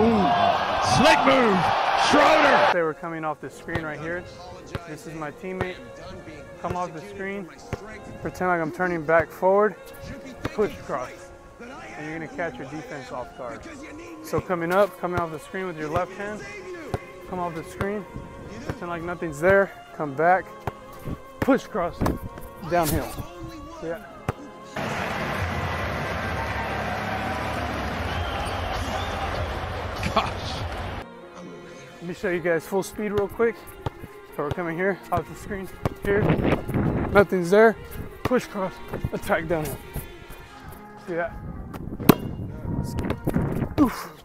Ooh, slick move. Schroeder. They were coming off the screen right here. This is my teammate. Come off the screen. Pretend like I'm turning back forward. Push cross. And you're gonna catch your defense off guard. So coming up, coming off the screen with your left hand. Come off the screen. Pretend like nothing's there. Come back. Push cross. Downhill. Yeah. Gosh. Let me show you guys full speed real quick. So we're coming here, off the screen, here. Nothing's there. Push cross, attack downhill. See that? Oof.